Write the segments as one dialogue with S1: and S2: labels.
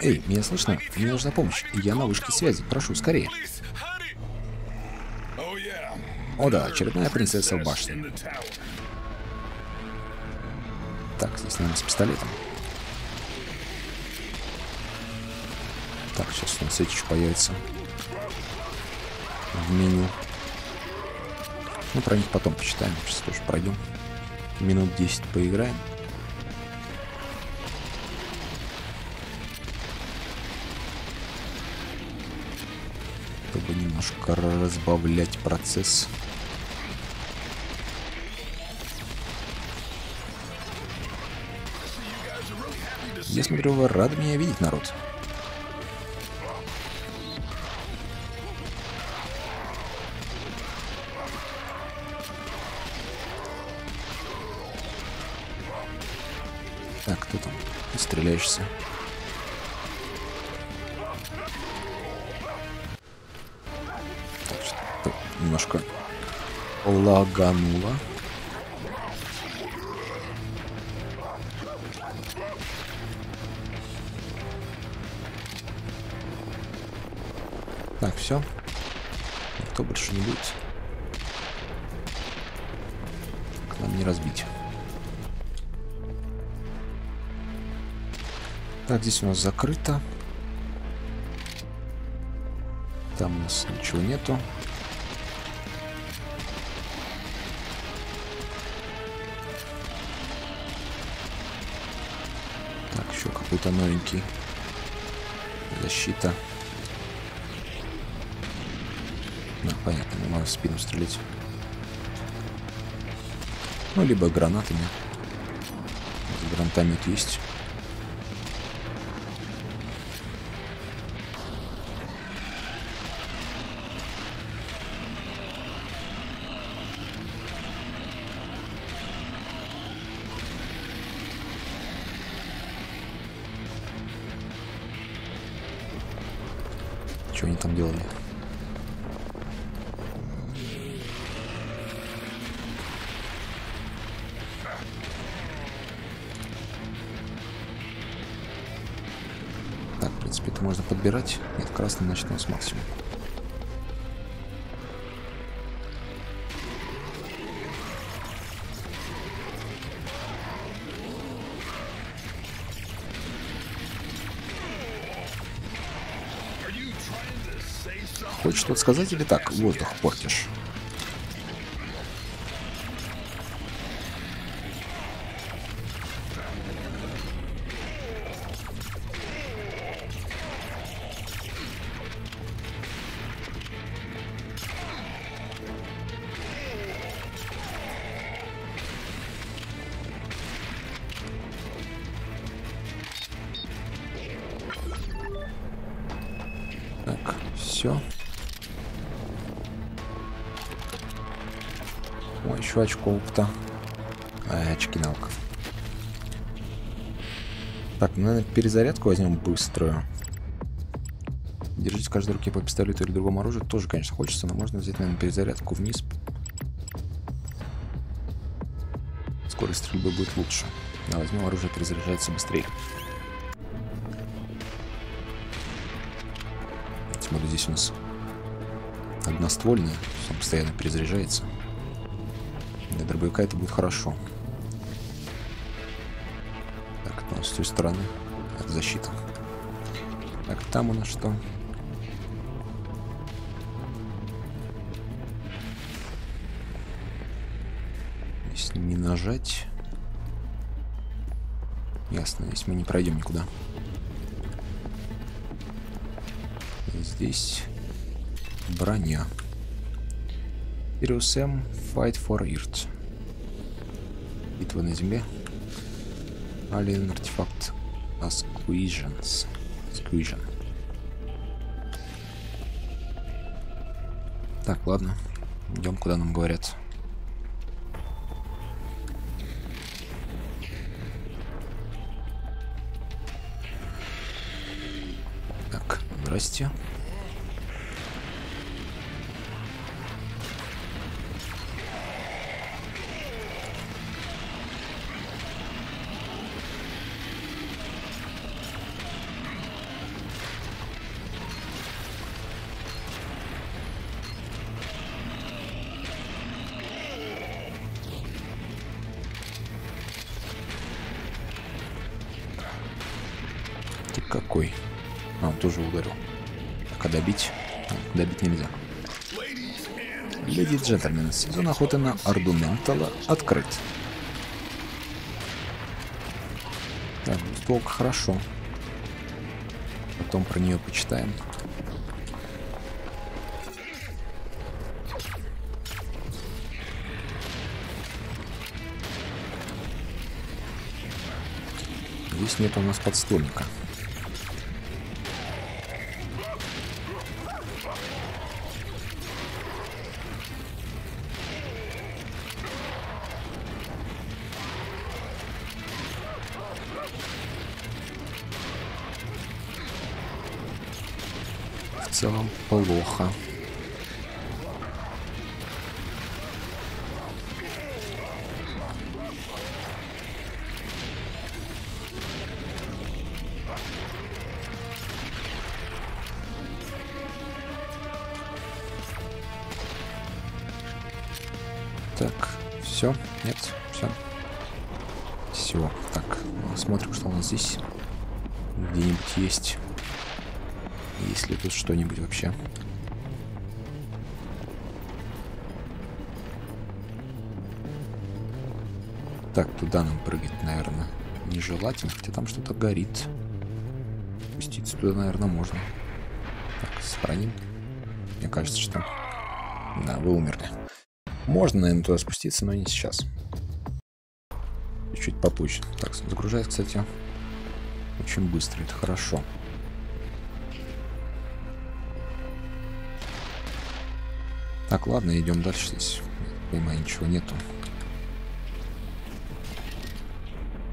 S1: Эй, меня слышно? Мне нужна помощь. Я на вышке связи. Прошу, скорее. О да, очередная принцесса в башне. Так, здесь, наверное, с пистолетом. Так, сейчас у нас эти еще появятся в меню. Ну, про них потом почитаем. Сейчас тоже пройдем. Минут 10 поиграем. Немножко разбавлять процесс. Я смотрю, вы рады меня видеть, народ. Так, кто там? Ты стреляешься. Лагануло. Так, все. Никто больше не будет. К нам не разбить. Так, здесь у нас закрыто. Там у нас ничего нету. Какой-то новенький. Защита. Ну, понятно, не могу в спину стрелять. Ну, либо гранатами. С гранатами есть. Делали? Так, в принципе, это можно подбирать. Нет, красный начну с максимум. Что-то сказать или так, воздух портишь? Очко опыта. А, очки навыков. Так, ну, наверное, перезарядку возьмем быструю. Держите в каждой руке по пистолету или другому оружию. Тоже, конечно, хочется, но можно взять, наверное, перезарядку вниз. Скорость стрельбы будет лучше. Да, возьмем оружие, перезаряжается быстрее. Тем более здесь у нас одноствольный, он постоянно перезаряжается. Для дробовика это будет хорошо. Так, это у нас с той стороны. Это защита. Так, там у нас что? Если не нажать... Ясно, здесь мы не пройдем никуда. Здесь броня. Сириус М, Fight for Earth. Битва на земле. Alien артефакт Asquisitions. Squisition. Так, ладно. Идем, куда нам говорят. Так, здрасте. Джентльмены, сезон охоты на Орду Ментала открыт. Так, толк хорошо. Потом про нее почитаем. Здесь нет у нас подстольника. Целом плохо. Так, все, нет, все. Все, так, смотрим, что у нас здесь где-нибудь есть. Тут что-нибудь вообще? Так, туда нам прыгать, наверное, нежелательно, хотя там что-то горит. Спуститься туда, наверное, можно. Так, сохраним. Мне кажется, что... Да, вы умерли. Можно, наверное, туда спуститься, но не сейчас. Чуть попозже. Так, загружается, кстати, очень быстро. Это хорошо. Так, ладно, идем дальше здесь. Понимаю, ничего нету.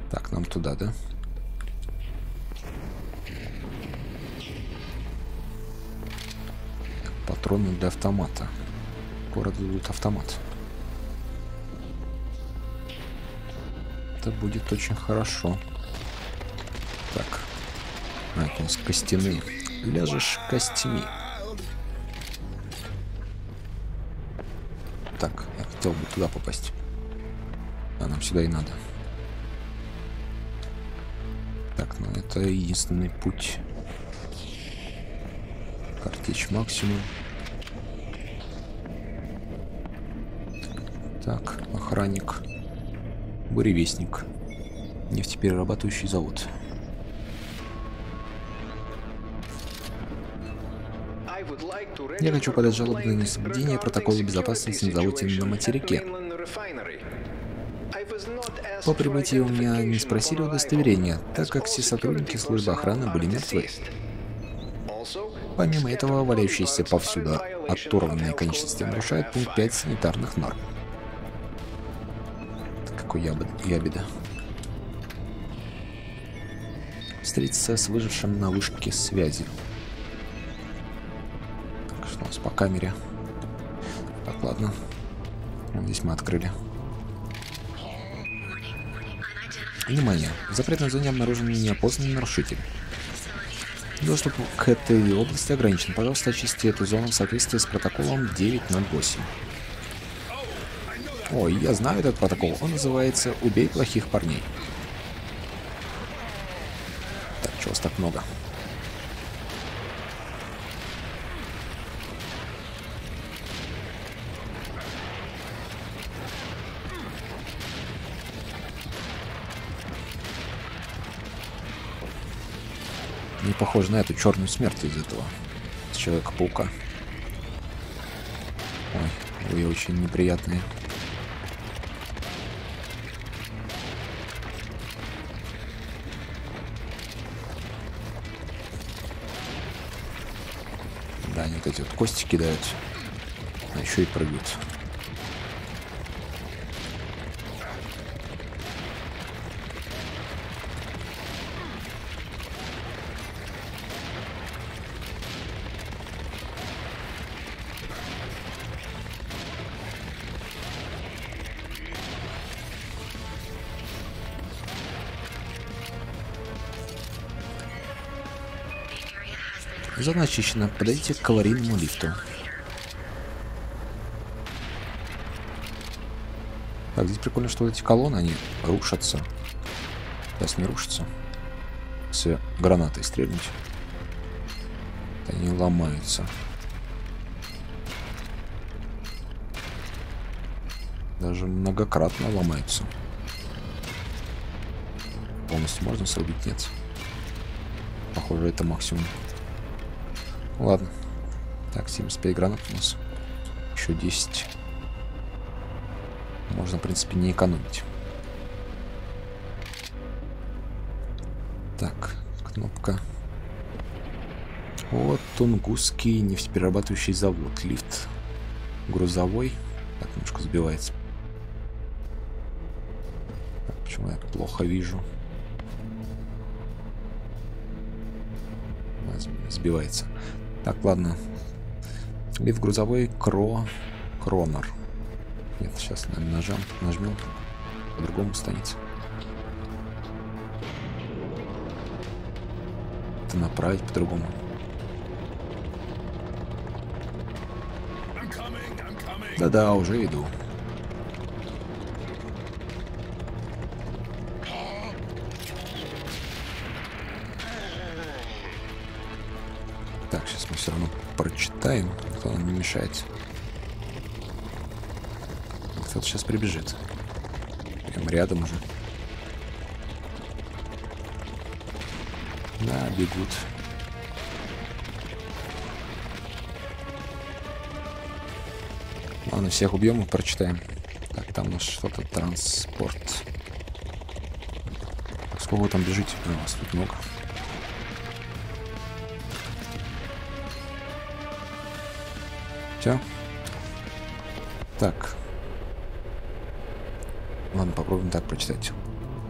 S1: Так, нам туда, да? Патроны для автомата. Город дадут автомат. Это будет очень хорошо. Так. А, это у нас костяные. Ляжешь костями. Туда попасть. А нам сюда и надо. Так, ну это единственный путь. Картечь максимум. Так, охранник. Буревестник. Нефтеперерабатывающий завод. Я хочу подать жалобу на несоблюдение протокола безопасности на заводе на материке. По прибытии у меня не спросили удостоверения, так как все сотрудники службы охраны были мертвы. Помимо этого, валяющиеся повсюду оторванные конечности нарушают пункт 5 санитарных норм. Какой ябед, ябеда. Встретиться с выжившим на вышке связи по камере. Так, ладно. Здесь мы открыли. Внимание! В запретной зоне обнаружен неопознанный нарушитель. Доступ к этой области ограничен. Пожалуйста, очисти эту зону в соответствии с протоколом 908. Ой, я знаю этот протокол. Он называется «Убей плохих парней». Так, чего вас так много? Похоже на эту черную смерть из этого Человека-паука. Ой, вы очень неприятные. Да, они вот эти вот кости кидают, а еще и прыгают. Зона очищена. Подойдите к калорийному лифту. Так, здесь прикольно, что вот эти колонны, они рушатся. Сейчас не рушатся. с гранатой стрельнуть. Они ломаются. Даже многократно ломаются. Полностью можно срубить? Нет. Похоже, это максимум. Ладно. Так, 75 гранат у нас. Еще 10. Можно, в принципе, не экономить. Так, кнопка. Вот Тунгусский нефтеперерабатывающий завод. Лифт грузовой. Так, немножко сбивается. Так, почему я плохо вижу? Сбивается. Так, ладно. Лифт грузовой Кро... Кронер. Нет, сейчас наверное, нажем, нажмем. По-другому станет. Это направить по-другому. Да-да, уже иду. Все равно прочитаем, кто нам не мешает. Кто-то сейчас прибежит. Прям рядом уже. Да, бегут. Ладно, всех убьем и прочитаем. Так, там у нас что-то транспорт. Сколько вы там бежите? У вас тут много. Все. Так. Ладно, попробуем так прочитать.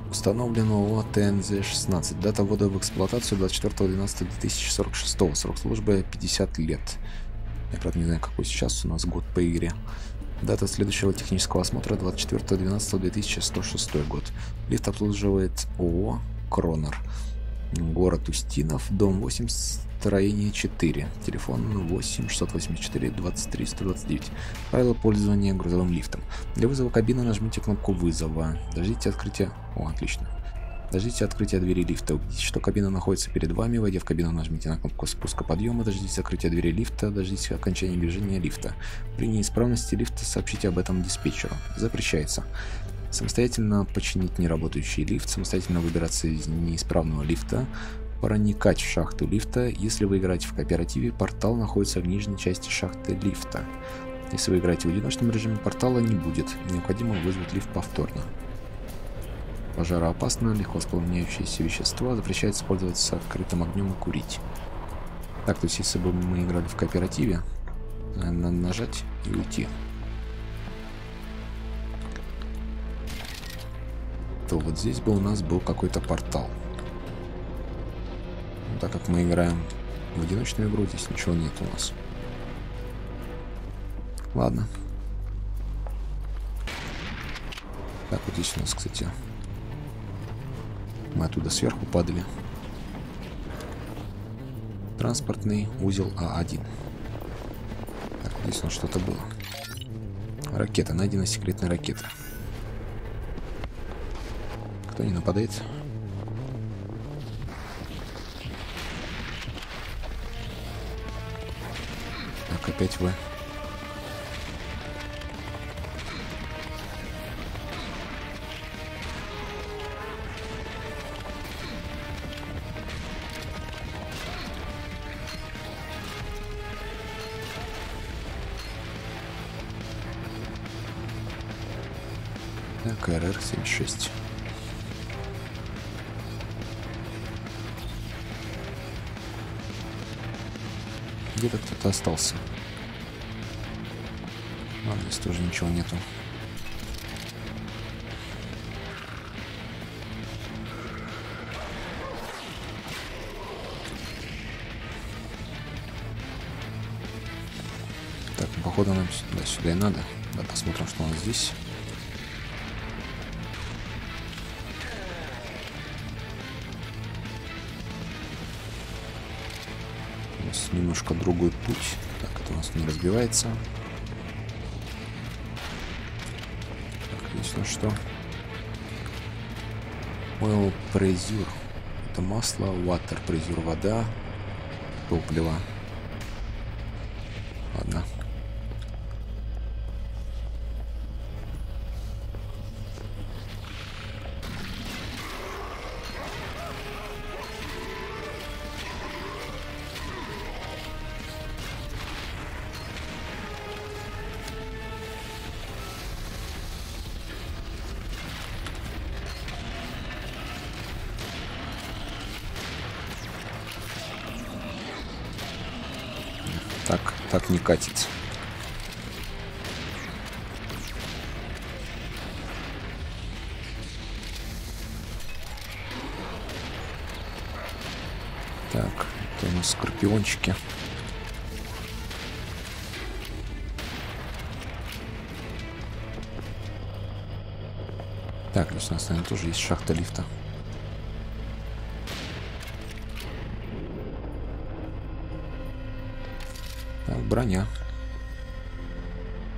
S1: Установлено ООО ТНЗ-16. Дата ввода в эксплуатацию 24.12.2046. Срок службы 50 лет. Я, правда, не знаю, какой сейчас у нас год по игре. Дата следующего технического осмотра 24.12.2106 год. Лифт обслуживает ООО «Кронер». Город Устинов, дом 8, строение 4. Телефон 8 684 23 129. Правила пользования грузовым лифтом. Для вызова кабины нажмите кнопку вызова. Дождите открытия... О, отлично. Дождите открытия двери лифта. Убедитесь, что кабина находится перед вами. Войдя в кабину, нажмите на кнопку спуска подъема. Дождитесь открытия двери лифта. Дождитесь окончания движения лифта. При неисправности лифта сообщите об этом диспетчеру. Запрещается. Самостоятельно починить неработающий лифт. Самостоятельно выбираться из неисправного лифта. Проникать в шахту лифта. Если вы играете в кооперативе, портал находится в нижней части шахты лифта. Если вы играете в одиночном режиме, портала не будет. Необходимо вызвать лифт повторно. Пожароопасно, легко воспламеняющиеся вещества, запрещается пользоваться открытым огнем и курить. Так, то есть если бы мы играли в кооперативе, надо нажать и уйти. То вот здесь бы у нас был какой-то портал. Так как мы играем в одиночную игру, здесь ничего нет у нас. Ладно. Так, вот здесь у нас, кстати, мы оттуда сверху падали. Транспортный узел А1. Так, здесь у нас что-то было. Ракета. Найдена секретная ракета. Кто не нападает? Опять вы. Так, РР-76. Где-то кто-то остался. Здесь тоже ничего нету. Так, ну, походу нам сюда, сюда и надо. Да, посмотрим, что у нас здесь. Немножко другой путь. Так, это у нас не разбивается. Нас что? Oil Pressure. Это масло, water, призюр, вода, топливо. Ладно. Катится. Так, это у нас скорпиончики. Так, здесь у нас, наверное, тоже есть шахта лифта. Так, броня.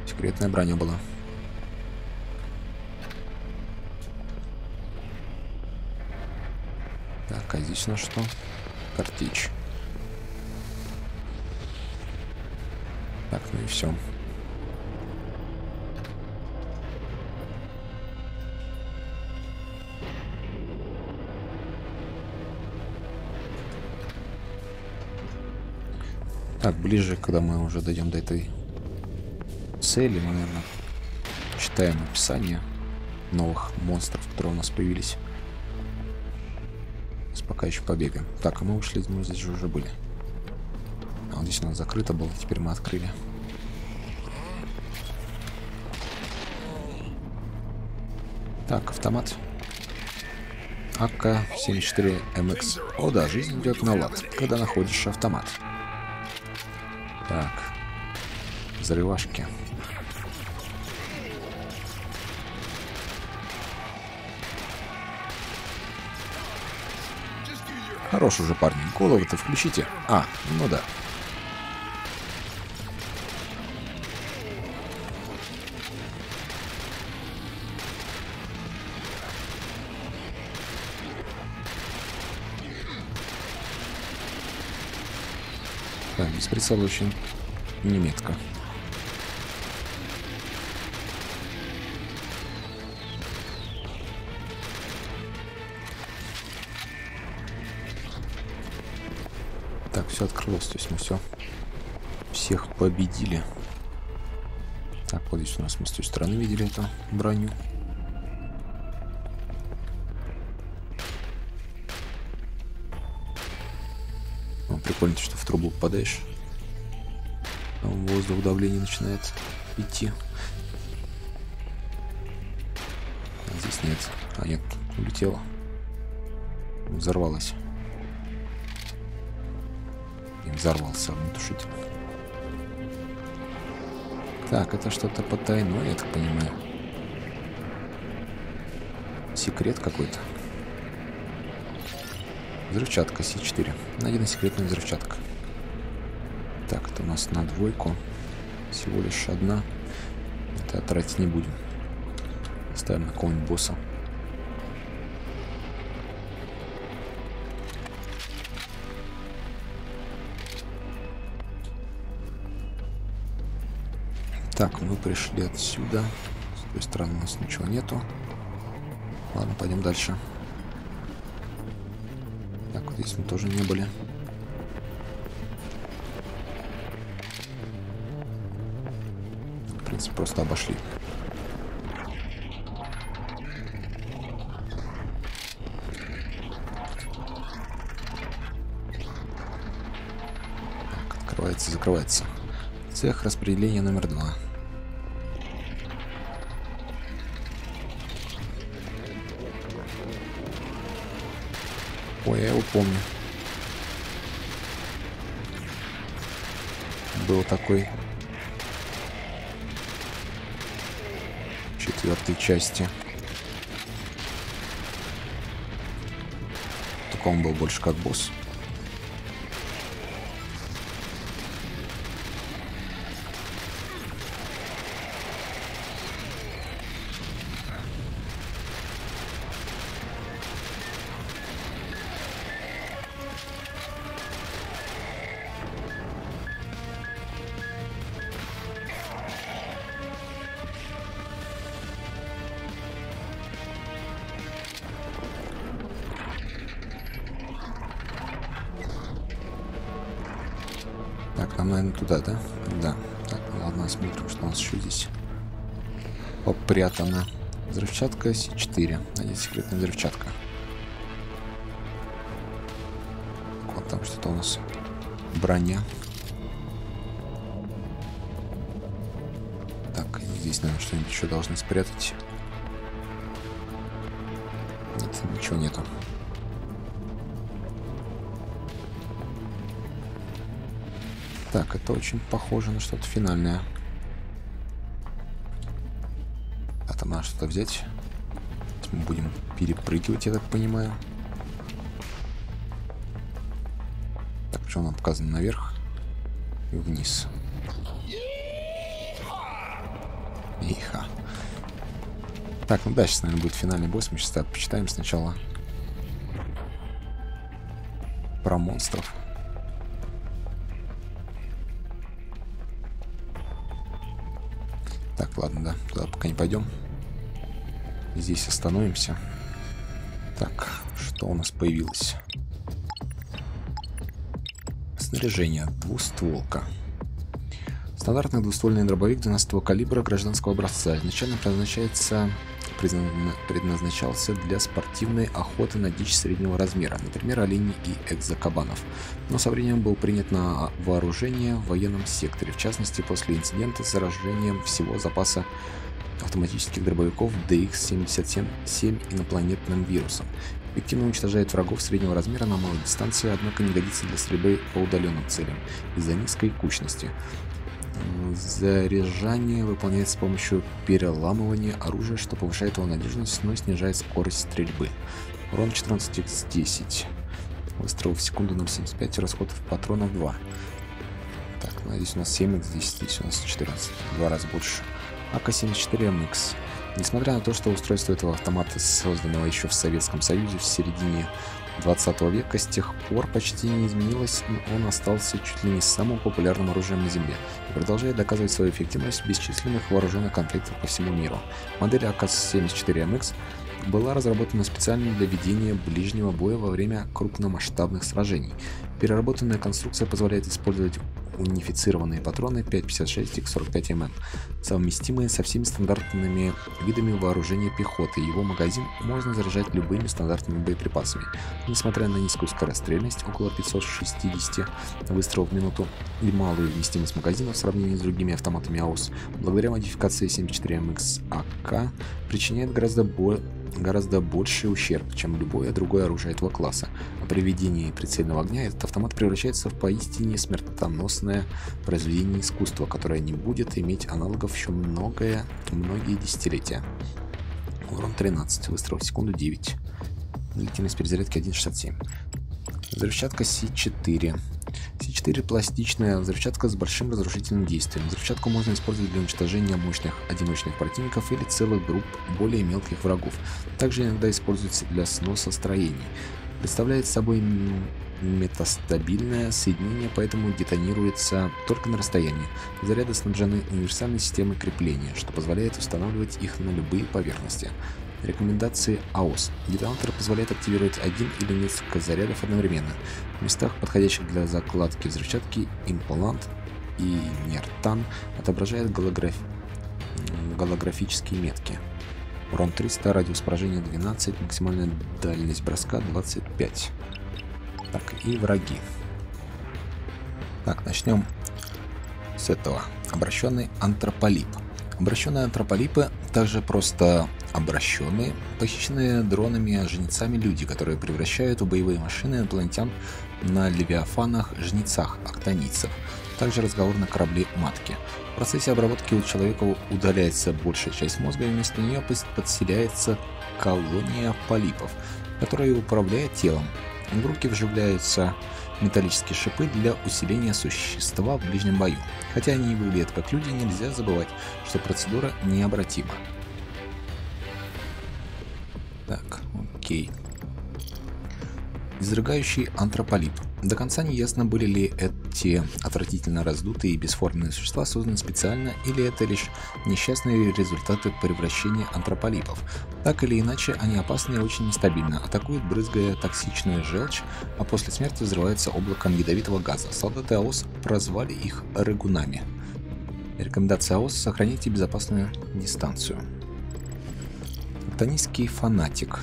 S1: Секретная броня была. Так, а здесь у что? Картечь. Так, ну и все. Так, ближе, когда мы уже дойдем до этой цели, мы, наверное, читаем описание новых монстров, которые у нас появились. Сейчас пока еще побегаем. Так, а мы ушли, мы здесь же уже были. А вот здесь у нас закрыто было, теперь мы открыли. Так, автомат. АК-74МХ. О да, жизнь идет на лад, когда находишь автомат. Так. Взрывашки. Хорош уже, парни. Голову-то включите. А, ну да. Прицела очень неметко. Так, все открылось, то есть мы все всех победили. Так, вот здесь у нас мы с той стороны видели эту броню. О, прикольно, что в трубу попадаешь. Там воздух давление начинает идти. А здесь нет. А нет, улетела. Взорвалась. И взорвался огнетушитель. Так, это что-то потайное, я так понимаю. Секрет какой-то. Взрывчатка С4. Найдена секретная взрывчатка. Так, это у нас на двойку. Всего лишь одна. Это тратить не будем. Ставим на какого-нибудь босса. Так, мы пришли отсюда. С той стороны у нас ничего нету. Ладно, пойдем дальше. Так, вот здесь мы тоже не были. Принципе, просто обошли. Так, открывается, закрывается. Цех распределения номер два. Ой, я его помню. Был такой четвертой части. Только он был больше как босс. Попрятано. Взрывчатка С4. Надеюсь, секретная взрывчатка. Вот там что-то у нас. Броня. Так, здесь, наверное, что-нибудь еще должны спрятать. Нет, ничего нету. Так, это очень похоже на что-то финальное. Надо что-то взять. Мы будем перепрыгивать, я так понимаю. Так, что нам показано наверх и вниз. Иха. Так, ну дальше, наверное, будет финальный босс. Мы сейчас так почитаем сначала про монстров. Так, ладно, да, туда пока не пойдем. Здесь остановимся. Так, что у нас появилось? Снаряжение. Двустволка. Стандартный двуствольный дробовик 12 калибра гражданского образца. Изначально предназначается предназначался для спортивной охоты на дичь среднего размера, например, оленей и экзокабанов, но со временем был принят на вооружение в военном секторе, в частности после инцидента с заражением всего запаса автоматических дробовиков DX-77 инопланетным вирусом. Эффективно уничтожает врагов среднего размера на малой дистанции, однако не годится для стрельбы по удаленным целям из-за низкой кучности. Заряжание выполняется с помощью переламывания оружия, что повышает его надежность, но снижает скорость стрельбы. Урон 14x10. Выстрел в секунду на 75, расход патронов 2. Так, ну здесь у нас 7x, здесь, здесь у нас 14. Два раза больше. АК-74МХ. Несмотря на то, что устройство этого автомата создано еще в Советском Союзе в середине 20 века с тех пор почти не изменилось, и он остался чуть ли не самым популярным оружием на Земле и продолжает доказывать свою эффективность в бесчисленных вооруженных конфликтах по всему миру. Модель АК-74МХ была разработана специально для ведения ближнего боя во время крупномасштабных сражений. Переработанная конструкция позволяет использовать унифицированные патроны 5.56 X45 мм, совместимые со всеми стандартными видами вооружения пехоты. Его магазин можно заряжать любыми стандартными боеприпасами. Несмотря на низкую скорострельность, около 560 выстрелов в минуту, и малую вместимость магазина в сравнении с другими автоматами АУС, благодаря модификации 74MX АК причиняет гораздо более гораздо больший ущерб, чем любое другое оружие этого класса. А при ведении прицельного огня этот автомат превращается в поистине смертоносное произведение искусства, которое не будет иметь аналогов еще многое, многие десятилетия. Урон 13, выстрел в секунду 9. Длительность перезарядки 1.67. Взрывчатка С4. С4 пластичная взрывчатка с большим разрушительным действием. Взрывчатку можно использовать для уничтожения мощных одиночных противников или целых групп более мелких врагов. Также иногда используется для сноса строений. Представляет собой метастабильное соединение, поэтому детонируется только на расстоянии. Заряды снабжены универсальной системой крепления, что позволяет устанавливать их на любые поверхности. Рекомендации АОС. Детонатор позволяет активировать один или несколько зарядов одновременно. Местах, подходящих для закладки взрывчатки, имплант и нертан отображает голограф... голографические метки. Урон 300, радиус поражения 12, максимальная дальность броска 25. Так, и враги. Так, начнем с этого. Обращенный антрополип. Обращенные антрополипы также просто обращенные, похищенные дронами-жнецами люди, которые превращают в боевые машины инопланетян на левиафанах-жнецах, актонийцев, также разговор на корабле «Матки». В процессе обработки у человека удаляется большая часть мозга, и вместо нее подселяется колония полипов, которая управляет телом. В руки вживляются металлические шипы для усиления существа в ближнем бою. Хотя они и выглядят как люди, нельзя забывать, что процедура необратима. Так, окей. изрыгающий антрополип. До конца не ясно, были ли эти отвратительно раздутые и бесформенные существа созданы специально, или это лишь несчастные результаты превращения антрополипов. Так или иначе, они опасны и очень нестабильно, атакуют, брызгая токсичную желчь, а после смерти взрываются облаком ядовитого газа. Солдаты АОС прозвали их рыгунами. Рекомендация АОС – сохраните безопасную дистанцию. Тонийский фанатик.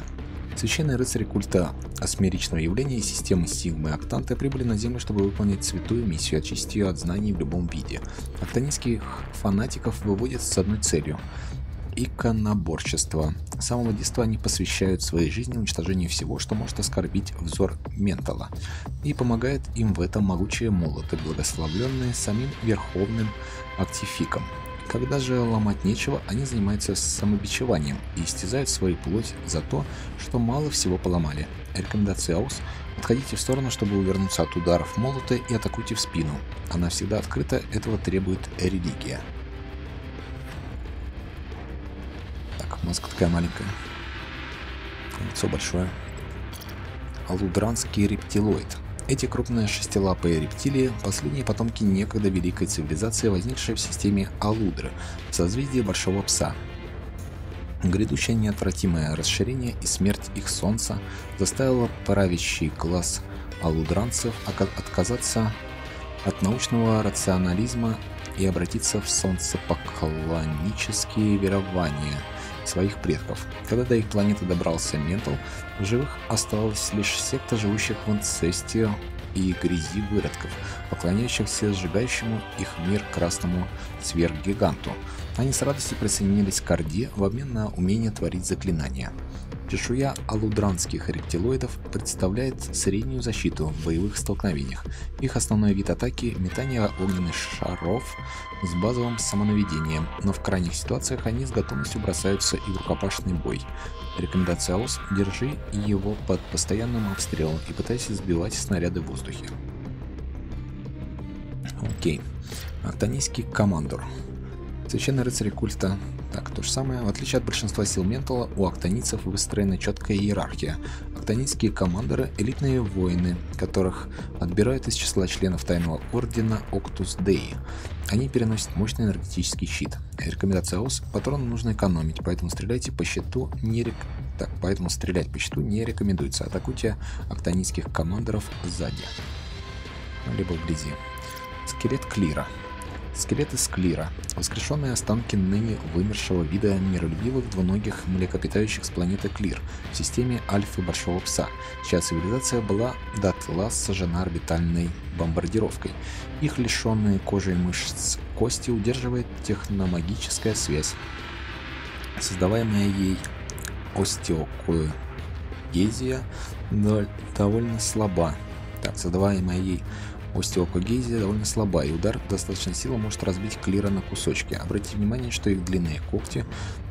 S1: Священные рыцари культа асмеричного явления и системы Сигмы Октанта прибыли на Землю, чтобы выполнить святую миссию, очистить ее от знаний в любом виде. Октанийских фанатиков выводят с одной целью – иконоборчество. С самого детства они посвящают своей жизни уничтожению всего, что может оскорбить взор Ментала, и помогает им в этом могучие молоты, благословленные самим Верховным Актификом – когда же ломать нечего, они занимаются самобичеванием и истязают свою плоть за то, что мало всего поломали. Рекомендация АУС – отходите в сторону, чтобы увернуться от ударов молота и атакуйте в спину. Она всегда открыта, этого требует религия. Так, маска такая маленькая. Лицо большое. Алудранский рептилоид – эти крупные шестилапые рептилии – последние потомки некогда великой цивилизации, возникшей в системе Алудры, в созвездии Большого Пса. Грядущее неотвратимое расширение и смерть их солнца заставило правящий класс алудранцев отказаться от научного рационализма и обратиться в солнцепоклоннические верования – своих предков. Когда до их планеты добрался Ментал, в живых осталась лишь секта живущих в инцесте и грязи выродков, поклоняющихся сжигающему их мир красному сверхгиганту. Они с радостью присоединились к Орде в обмен на умение творить заклинания. Чешуя алудранских рептилоидов представляет среднюю защиту в боевых столкновениях. Их основной вид атаки – метание огненных шаров с базовым самонаведением, но в крайних ситуациях они с готовностью бросаются и в рукопашный бой. Рекомендация АОС – держи его под постоянным обстрелом и пытайся сбивать снаряды в воздухе. Окей. Актонийский командор. Священный рыцарь культа так, то же самое. В отличие от большинства сил Ментала, у актонийцев выстроена четкая иерархия. Актонийские командоры – элитные воины, которых отбирают из числа членов Тайного Ордена Октус Dei. Они переносят мощный энергетический щит. Рекомендация ОС – патроны нужно экономить, поэтому стреляйте по щиту не рек... Так, поэтому стрелять по щиту не рекомендуется. Атакуйте актонийских командоров сзади. Либо вблизи. Скелет Клира. Скелеты Склира. Воскрешенные останки ныне вымершего вида миролюбивых двуногих млекопитающих с планеты Клир в системе Альфы Большого Пса, чья цивилизация была дотла сожжена орбитальной бомбардировкой. Их лишенные кожи и мышц кости удерживает техномагическая связь, создаваемая ей остеокоегезия довольно слаба. Так, создаваемая ей Остеокогезия довольно слаба, и удар достаточной силы может разбить клира на кусочки. Обратите внимание, что их длинные когти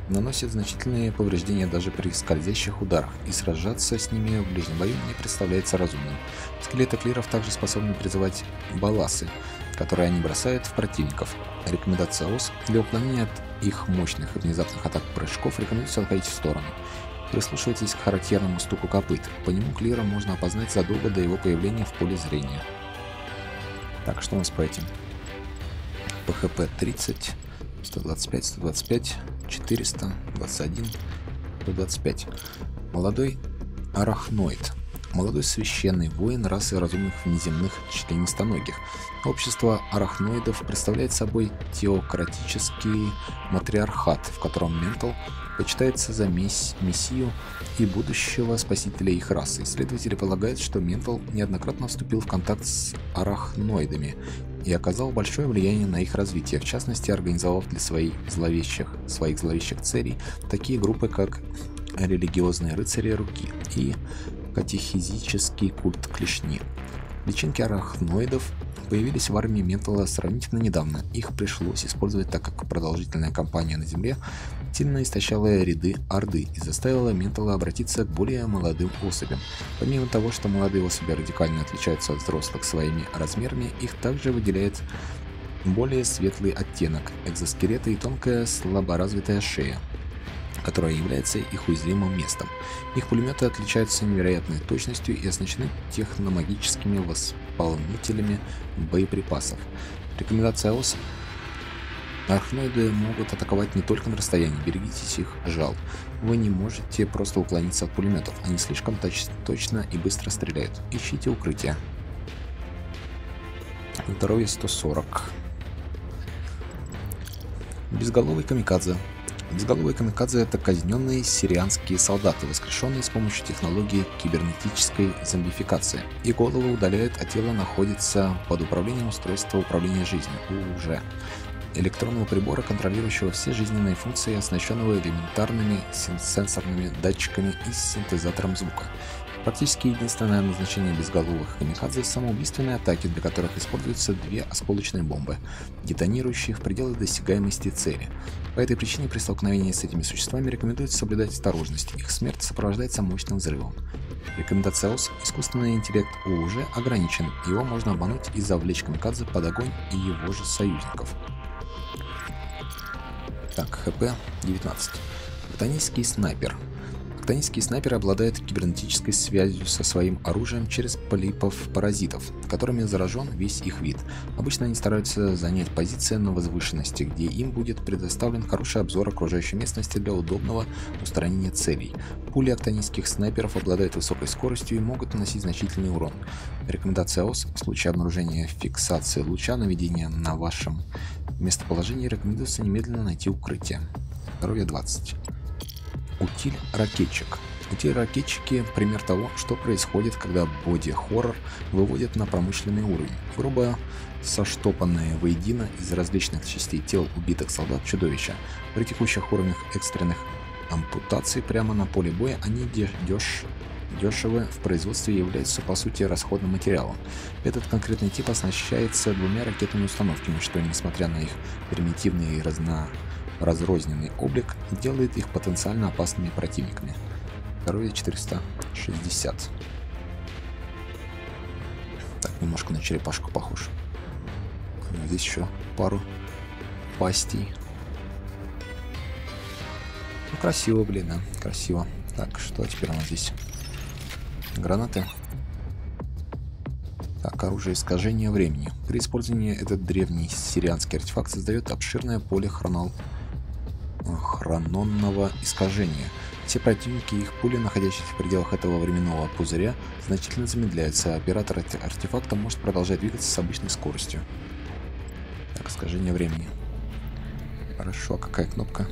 S1: наносят значительные повреждения даже при скользящих ударах, и сражаться с ними в ближнем бою не представляется разумным. Скелеты клиров также способны призывать баласы, которые они бросают в противников. Рекомендация ОС для уклонения от их мощных и внезапных атак прыжков рекомендуется отходить в сторону. Прислушивайтесь к характерному стуку копыт. По нему клира можно опознать задолго до его появления в поле зрения. Так, что у нас по этим? ПХП 30, 125, 125, 400, 21, 125. Молодой арахноид. Молодой священный воин расы разумных внеземных членистоногих. Общество арахноидов представляет собой теократический матриархат, в котором Ментал почитается за месс мессию и будущего спасителя их расы. Исследователи полагают, что Ментал неоднократно вступил в контакт с арахноидами и оказал большое влияние на их развитие, в частности, организовав для своих зловещих, своих зловещих целей такие группы, как религиозные рыцари руки и катехизический культ клешни. Личинки арахноидов появились в армии Ментала сравнительно недавно. Их пришлось использовать, так как продолжительная кампания на Земле сильно истощала ряды Орды и заставила Ментала обратиться к более молодым особям. Помимо того, что молодые особи радикально отличаются от взрослых своими размерами, их также выделяет более светлый оттенок экзоскелета и тонкая слаборазвитая шея. которая является их уязвимым местом. Их пулеметы отличаются невероятной точностью и оснащены техномагическими восполнителями боеприпасов. Рекомендация ОС Архноиды могут атаковать не только на расстоянии, берегитесь их жал. Вы не можете просто уклониться от пулеметов, они слишком точ точно и быстро стреляют. Ищите укрытие. Здоровье 140. Безголовый камикадзе. Безголовые камикадзе — это казненные сирианские солдаты, воскрешенные с помощью технологии кибернетической зомбификации. И головы удаляют, а тело находится под управлением устройства управления жизнью, УЖ электронного прибора, контролирующего все жизненные функции, оснащенного элементарными сенсорными датчиками и синтезатором звука. Практически единственное назначение безголовых камикадзе – самоубийственные атаки, для которых используются две осколочные бомбы, детонирующие в пределах досягаемости цели. По этой причине при столкновении с этими существами рекомендуется соблюдать осторожность, их смерть сопровождается мощным взрывом. Рекомендация ОС – искусственный интеллект уже ограничен, его можно обмануть и завлечь камикадзе под огонь и его же союзников. Так, ХП 19. Ботанический снайпер. Ботанические снайперы обладают кибернетической связью со своим оружием через полипов-паразитов, которыми заражен весь их вид. Обычно они стараются занять позиции на возвышенности, где им будет предоставлен хороший обзор окружающей местности для удобного устранения целей. Пули актонийских снайперов обладают высокой скоростью и могут наносить значительный урон. Рекомендация ОС в случае обнаружения фиксации луча наведения на вашем местоположении рекомендуется немедленно найти укрытие. Здоровье 20. Утиль-ракетчик. Утиль-ракетчики – пример того, что происходит, когда боди-хоррор выводят на промышленный уровень. Грубо соштопанные воедино из различных частей тел убитых солдат чудовища. При текущих уровнях экстренных ампутаций прямо на поле боя они деш дешевы в производстве являются по сути расходным материалом. Этот конкретный тип оснащается двумя ракетными установками, что, несмотря на их примитивный и разно... разрозненный облик, делает их потенциально опасными противниками. Здоровье 460. Так, немножко на черепашку похож. Здесь еще пару пастей. Ну, красиво, блин, да, красиво. Так, что теперь у нас здесь? Гранаты. Так, оружие искажения времени. При использовании этот древний сирианский артефакт создает обширное поле хронол... хрононного искажения. Все противники и их пули, находящиеся в пределах этого временного пузыря, значительно замедляются, а оператор артефакта может продолжать двигаться с обычной скоростью. Так, искажение времени. Хорошо, а какая кнопка?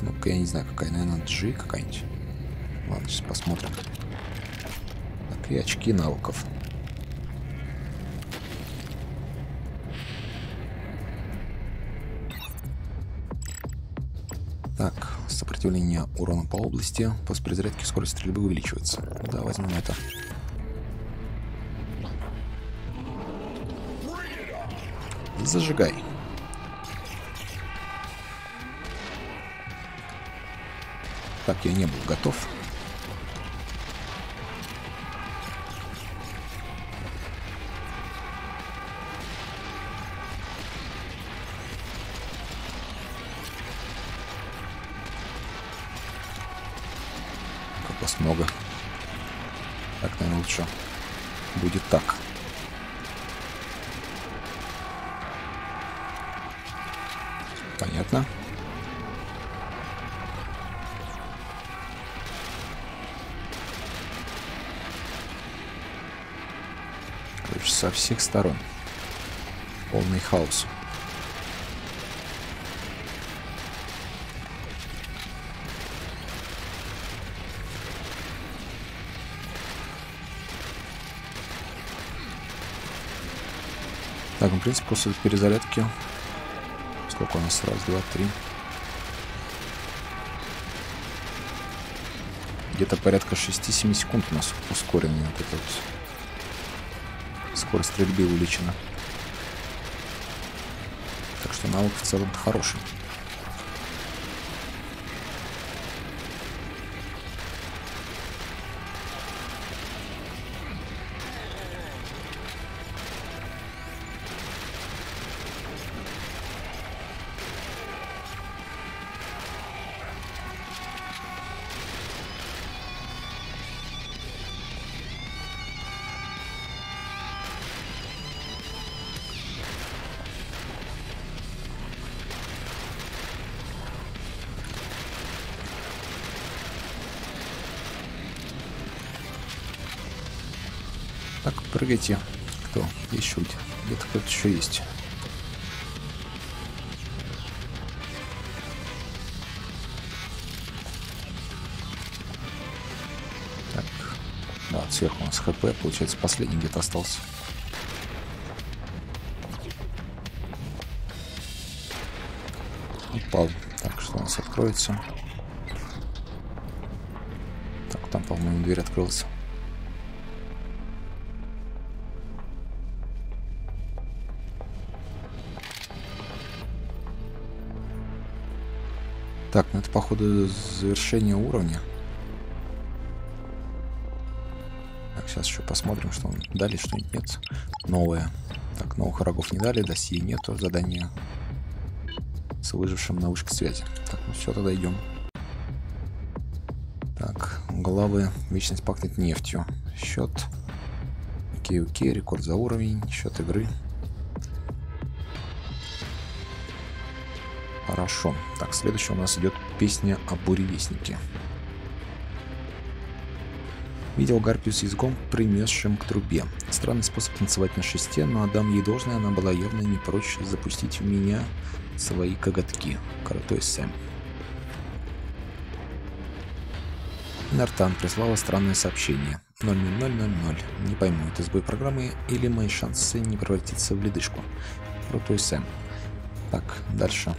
S1: Кнопка я не знаю какая, наверное, G какая-нибудь. Ладно, сейчас посмотрим. Так, и очки навыков. Так, сопротивление урона по области. После перезарядки скорость стрельбы увеличивается. Да, возьмем это. Зажигай. Так, я не был готов. Всех сторон. Полный хаос. Так, ну, в принципе, после перезарядки... Сколько у нас? Раз, два, три. Где-то порядка 6-7 секунд у нас ускоренный вот этот скорость стрельбы увеличена. Так что навык в целом хороший. Прыгайте. Кто? Еще где? Где-то кто-то еще есть. Так. Да, сверху у нас хп. Получается, последний где-то остался. Упал. Так, что у нас откроется? Так, там, по-моему, дверь открылась. Так, ну это походу завершение уровня. Так, сейчас еще посмотрим, что дали, что-нибудь нет. Новое. Так, новых врагов не дали, досье нету, задание с выжившим на вышке связи. Так, ну все, тогда идем. Так, главы. Вечность пахнет нефтью. Счет. Окей, окей, рекорд за уровень, счет игры. Хорошо. Так, следующая у нас идет песня о буревестнике. Видел Гарпию с языком, примесшим к трубе. Странный способ танцевать на шесте, но отдам ей должное, она была явно не прочь запустить в меня свои коготки. Крутой Сэм. Нартан прислала странное сообщение. 00000. Не пойму, это сбой программы или мои шансы не превратиться в ледышку. Крутой Сэм. Так, дальше.